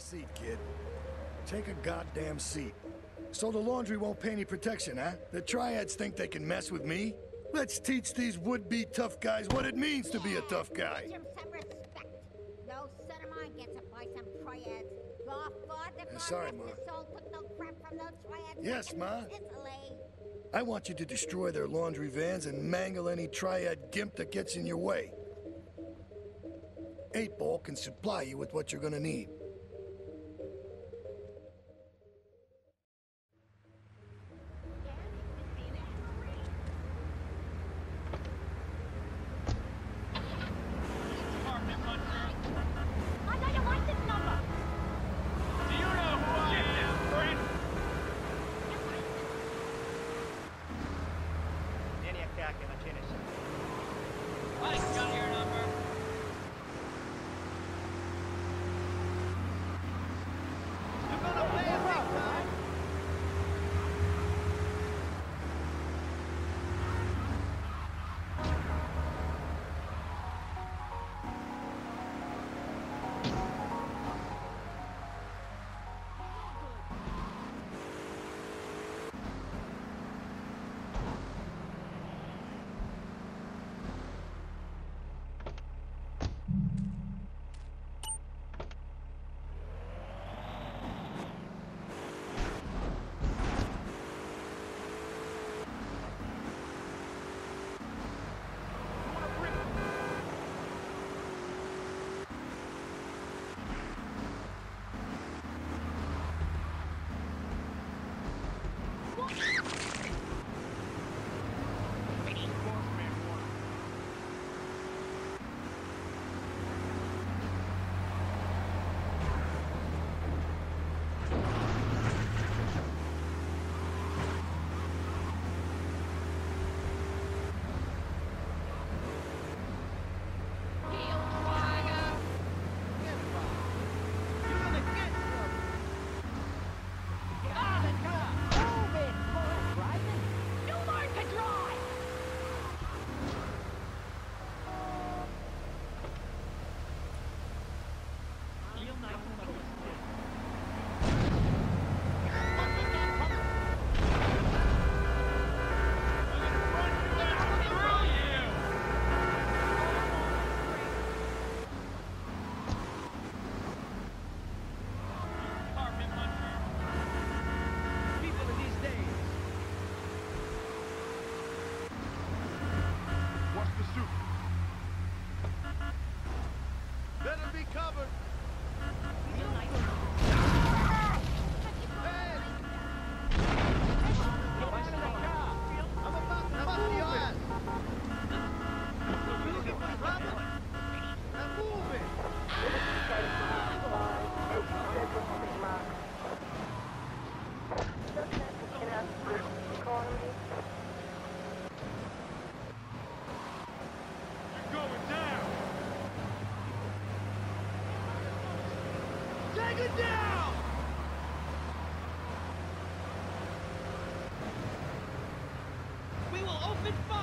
a seat, kid. Take a goddamn seat. So the laundry won't pay any protection, huh? The triads think they can mess with me? Let's teach these would-be tough guys what it means to be a tough guy. Teach him some respect. No son of mine gets by some triads. Your father, sorry, Ma. his soul, took no crap from those triads. Yes, Ma. I want you to destroy their laundry vans and mangle any triad gimp that gets in your way. Eight Ball can supply you with what you're gonna need. We will open fire!